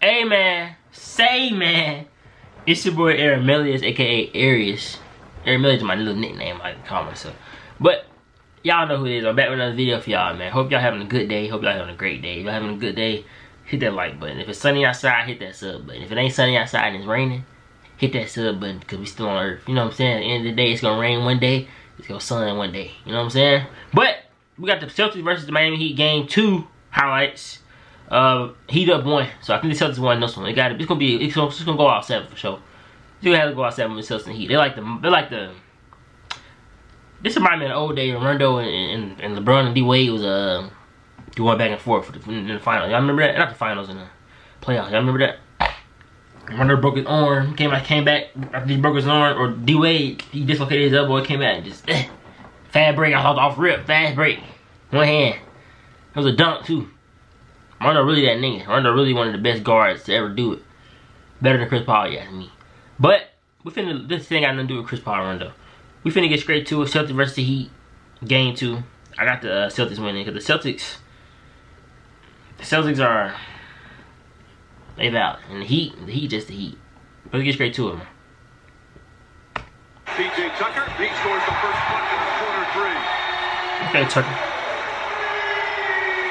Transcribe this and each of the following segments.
Hey man, say man. It's your boy Aaron aka Arius. Aaron is my little nickname I call myself. But y'all know who it is. I'm back with another video for y'all, man. Hope y'all having a good day. Hope y'all having a great day. If y'all having a good day, hit that like button. If it's sunny outside, hit that sub button. If it ain't sunny outside and it's raining, hit that sub button because we still on Earth. You know what I'm saying? At the end of the day, it's gonna rain one day. It's gonna sun one day. You know what I'm saying? But we got the Celtics versus the Miami Heat game two highlights. Uh, Heat up one, so I think the Celtics won this one. It got it. it's gonna be it's gonna, it's gonna go out seven for sure. You have to go out seven with Celtics and Heat. They like the they like the. This reminds me of the old day when Rondo and, and, and LeBron and D Wade was uh going back and forth the, in the finals. Y'all remember that? Not the finals in the playoffs. Y'all remember that? Rondo broke his arm, came back, came back after he broke his arm, or D Wade he dislocated his elbow, came back and just eh, fast break, I off rip, fast break, one hand. It was a dunk too. Rondo really that nigga. Rondo really one of the best guards to ever do it. Better than Chris Paul, yeah, me. But we finna this thing got nothing to do with Chris Paul Rondo. We finna get straight to it. Celtics versus the Heat, game two. I got the uh, Celtics winning because the Celtics, the Celtics are they valid, and the Heat, the Heat just the Heat. Let's get straight to it, man. PJ Tucker, he scores the first bucket in corner three. Okay, Tucker.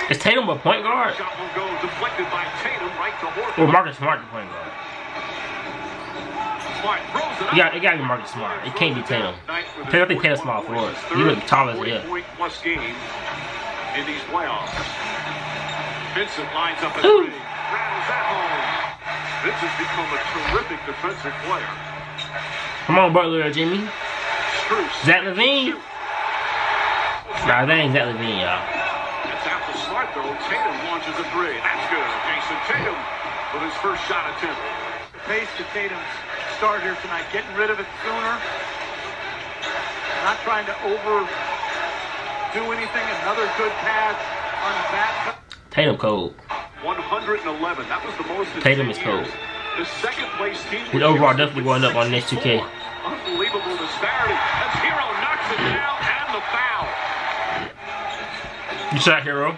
Is Tatum a point guard? Shot will go deflected by Tatum right to Horford. Or Marcus Smart the point guard? Smart throws it got, it got to be Marcus Smart. It can't be Tatum. I think Tatum's small forward. He look tall as plus game in these playoffs. Vincent lines up a Ooh. three. Rattles that home. Vincent's become a terrific defensive player. Come on, Butler Jimmy. Strus. Zach LaVine. Nah, that ain't Zach LaVine, y'all. It's out to Smart though. Tatum launches a three. That's good. Jayson Tatum with his first shot attempt. The pace to Tatum's start here tonight, getting rid of it sooner. Not trying to overdo anything. Another good pass on the back. Tatum cold. 111. That was the most Tatum is cold. years. The second place team. His overall definitely going up on next 2K. Unbelievable disparity. As Herro knocks it down and the foul. You shot Herro.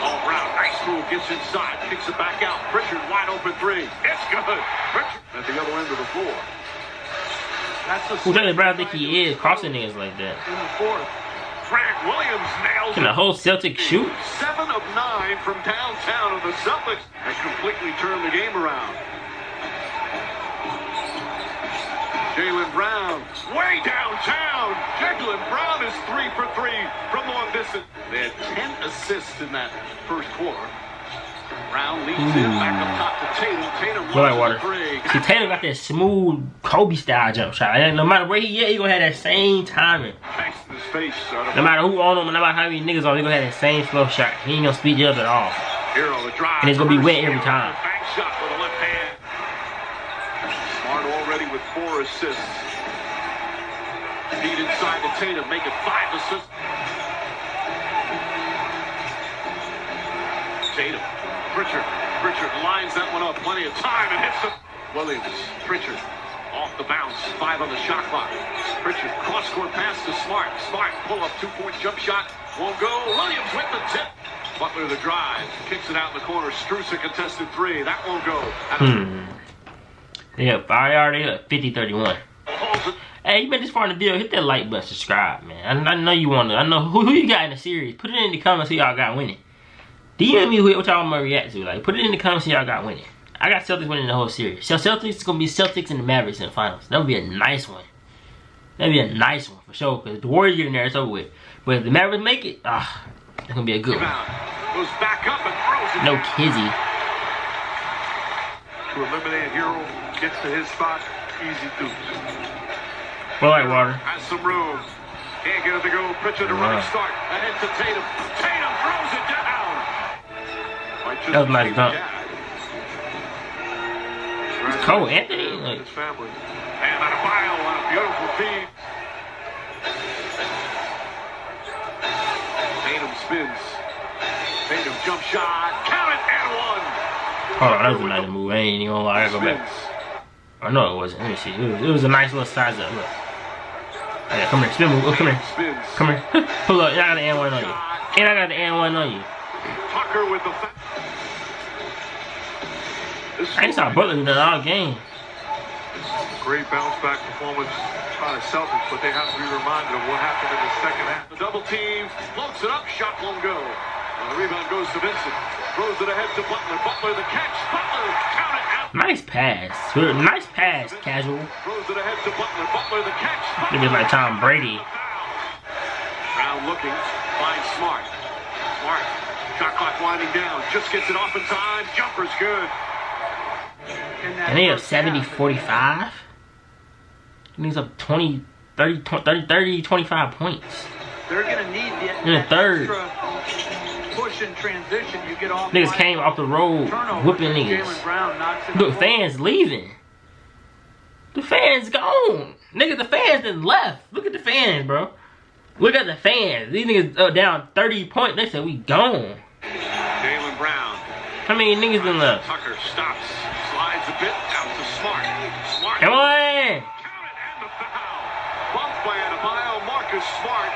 All Brown, nice move, gets inside, kicks it back out. Pritchard wide open three. It's good. Pritchard at the other end of the floor. That's Who Jaylen Brown think he is crossing niggas like that? in the fourth. Grant Williams nails Can the whole Celtic shoot? Seven of nine from downtown of the Celtics and completely turned the game around. Jaylen Brown, way downtown. Jaylen Brown is in that first quarter. Brown leads in hmm. back up top to Tatum. Tatum like water. See, Tatum got that smooth Kobe style jump shot. And no matter where he at, he gonna have that same timing. Banks in his face. No matter who on him, no matter how many niggas on, he gonna have that same slow shot. He ain't gonna speed you up at all. Herro drive. And it's gonna be wet every time. Shot with a left hand. Smart already with four assists. Feed inside to Tatum, make it five assists. Tatum, Pritchard, Pritchard lines that one up, plenty of time and hits it. Williams, Pritchard, off the bounce, five on the shot clock. Pritchard, cross-court pass to Smart. Smart, pull-up two-point jump shot, won't go. Williams with the tip. Butler the drive, kicks it out in the corner. Strus a contested three, that won't go. Hmm. Yeah, I already up 50 31. Hey, you made this far in the video, hit that like button, subscribe, man. I, I know you want to. I know who, who you got in the series. Put it in the comments who y'all got winning. DM me who- what y'all want to react to. Like, put it in the comments y'all got winning. I got Celtics winning the whole series. So Celtics is gonna be Celtics and the Mavericks in the finals. That would be a nice one. That'd be a nice one for sure. Cause the Warriors get in there, it's over with. But if the Mavericks make it, ah, it's gonna be a good one. Goes back up and throws it. No kizzy. To eliminate Herro, gets to his spot, easy deuce. Well, like water. Has some room. Can't get it to go. Pritchard a running start. Ahead to Tatum. That was a nice dunk. Gad. Cole Anthony, like- His family. And a mile on a beautiful feed. Tatum spins. Tatum jump shot. Count it and one. Hold on, that was a nice move. I ain't even gonna lie. I go back. I know it wasn't. Let me see. It was, it was a nice little size up. Look. Oh, yeah, come here. Spin move. Oh, come here. Come here. Pull up. And I got the N1 on you. And I got the N1 on you. Tucker with the. Fa- This I ain't saw Butler do that all game. Great bounce back performance by the Celtics, but they have to be reminded of what happened in the second half. The double team floats it up, shot won't go. And the rebound goes to Vincent. Throws it ahead to Butler. Butler the catch. Butler count it out. Nice pass. Nice pass, casual. Throws it ahead to Butler. Butler the catch. Look at like Tom Brady. Brown looking, finds Smart. Smart, shot clock winding down, just gets it off in time. Jumper's good. And they have 70 45. And he's up 20, 30, 30, 30, 25 points. They're going to need the, In the third. push and transition. You get off. Niggas came off the road turnover. whooping Jaylen niggas. Brown Look, fans leaving. The fans gone. Nigga, the fans then left. Look at the fans, bro. Look at the fans. These niggas uh, down 30 points. They said we gone. Jaylen Brown. How many niggas in left? Tucker stops, Come on. Count it and the foul. Bumped by. Marcus Smart.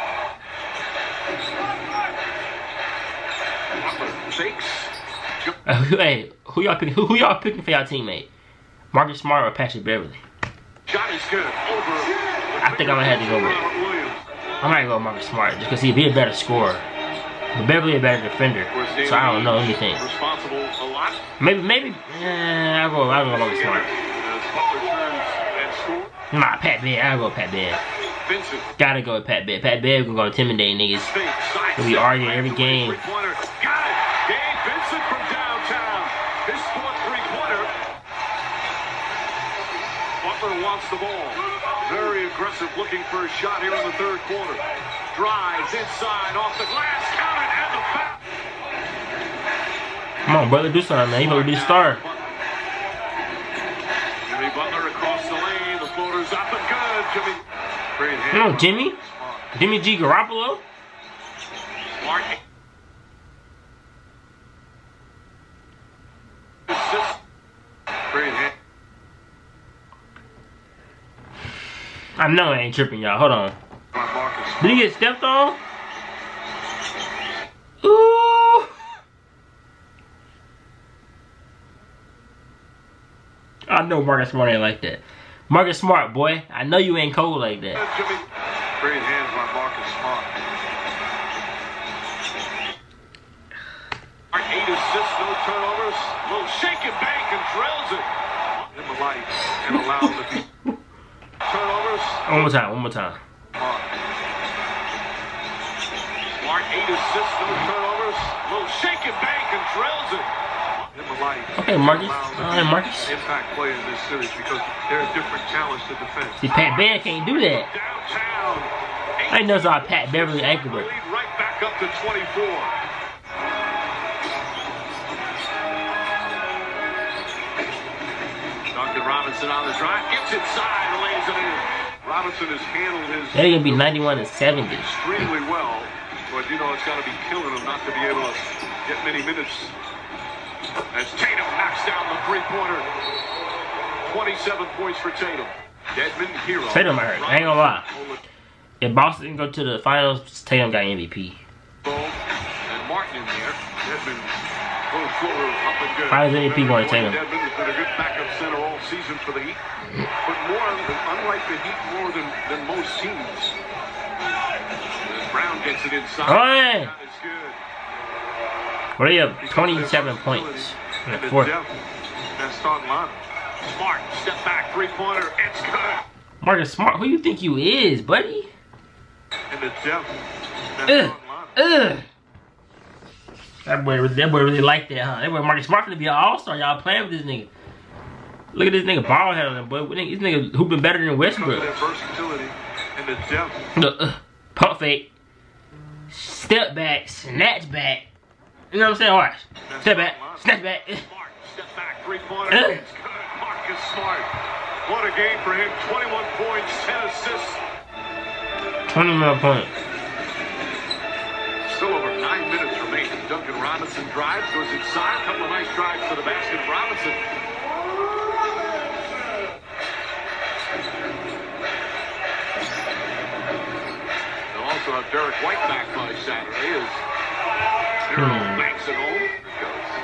Butler fakes. Uh, who- hey, who y'all picking? Who, who y'all picking for y'all teammate? Marcus Smart or Patrick Beverley? Shot is good. Over. I think I'm gonna have to go with. I might go with Marcus Smart just because he'd be a better scorer. But Beverley a better defender, so I don't know anything. Responsible a lot. Maybe, maybe. Eh, I'll go. I'll go Marcus Smart. As Butler turns and scores. Nah, Pat Bev. I'll go with Pat Bev. Vincent Gotta go with Pat Bev. Pat Bev gonna go intimidate niggas. We argue every game. Got it. Gabe Vincent from downtown. His fourth three-pointer. Butler wants the ball. Very aggressive, looking for a shot here in the third quarter. Drives inside off the glass. Count and the foul. Come on, brother, do something, man. You better be the star. Jimmy Butler across the lane. The floater's up and good. Jimmy. Hand. Jimmy. Jimmy G. Garoppolo. I know I ain't tripping, y'all. Hold on. Did he get stepped on? Ooh. I know Marcus Smart ain't like that. Marcus Smart, boy. I know you ain't cold like that. Great hands by Marcus Smart. Eight assists, no turnovers. Little shake and drills it. In the light and allows the deep Turnovers. One more time, one more time. mark. Smart, eight assists, no turnovers. Little shake and drills it. In the light. Okay, Marcus. All right, Marcus. Impact play in this series because there are different challenges to defend. See, Pat Bear can't do that. Downtown. I know it's all Pat Beverley ankle break. Right back up to 24. Duncan Robinson on the drive, gets inside, lays it in. Robinson has handled his They're gonna be 91 and 70. extremely well, but you know it's got to be killing him not to be able to get many minutes. As Tatum knocks down the three-pointer. 27 points for Tatum. Dedmon Herro. Tatum hurt. I ain't gonna lie. If Boston go to the finals, Tatum got MVP. And Martin in there. Dedmon, little floater up and good. Finals MVP going to Tatum. Has been a good backup center all season for the Heat, but more than, unlike the Heat, more than, than most teams. Brown gets it inside. Alright. That is good. What are you up? 27 points in the fourth. in. Smart, step back, three-pointer. It's good. Marcus Smart, who you think you is, buddy? And the depth Ugh. Ugh. That boy, that boy really like that, huh? That boy Marcus Smart finna be an all-star. Y'all playing with this nigga. Look at this nigga ball head on him, boy. This nigga hooping better than Westbrook. versatility and the depth. Look, uh, pump fake, step back, snatch back. You know what I'm saying? Watch. Step back, snatch back. Smart, step back, three-pointer. It's good. Marcus Smart. What a game for him. 21 points, 10 assists. 20 more points. Still over nine minutes remaining. Duncan Robinson drives, goes inside. A couple of nice drives to the basket. Robinson. They'll also have Derrick White back by Saturday as Herro banks home.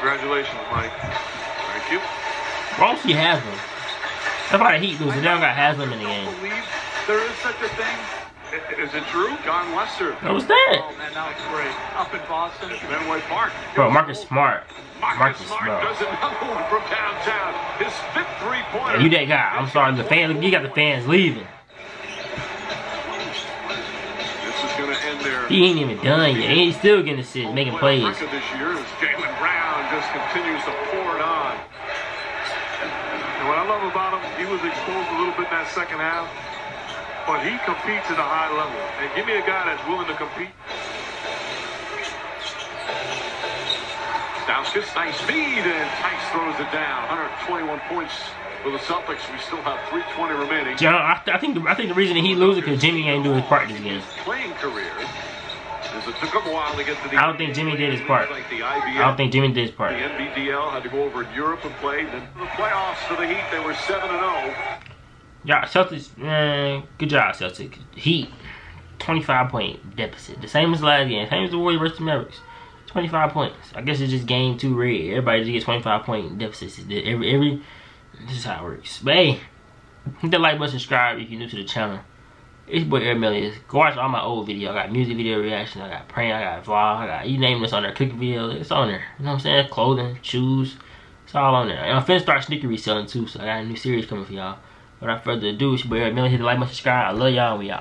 Congratulations, Mike. Thank you. Why don't see Haslem? That's why the Heat lose. They don't got Haslem in the I game. don't believe there is such a thing. Is it true? Jon Lester, What was that? Oh man, that was great. Up in Boston. Fenway Park. Bro, Marcus Smart. Marcus, Marcus Smart Smart. does another one from downtown. His fifth Yeah, three-pointer. you that guy. I'm sorry, the fans. You got the fans leaving. This is going to end there. He ain't even done yet. He's still getting assists, making plays. This year as Jaylen Brown just continues to pour it on. And what I love about him, he was exposed a little bit in that second half, but he competes at a high level. And give me a guy that's willing to compete. Stauskas, nice speed, and Tice throws it down. 121 points for the Celtics. We still have 320 remaining. John, I, I think the, I think the reason that he loses because Jimmy ain't doing his part this game. Playing career. It took him a while to get to the I don't think Jimmy did his part. Like I don't think Jimmy did his part. the NBDL had to go over in Europe and play. Then the playoffs for the Heat, they were 7 and oh. 0. Yeah, Celtics, man, good job, Celtics. Heat, 25 point deficit. The same as last game. Same as the Warriors versus the Mavericks. 25 points. I guess it's just game two red. Everybody just gets 25 point deficits. Every, every, this is how it works. But hey, hit that like button, subscribe if you're new to the channel. It's boy Air Millions. Go watch all my old videos. I got music video reaction. I got prank. I got vlog. I got you name this on there. Cooking video. It's on there. You know what I'm saying? Clothing, shoes. It's all on there. And I'm finna start sneaker reselling too. So I got a new series coming for y'all. Without further ado, it's your boy Air Millions. Hit the like button, subscribe. I love y'all. We out.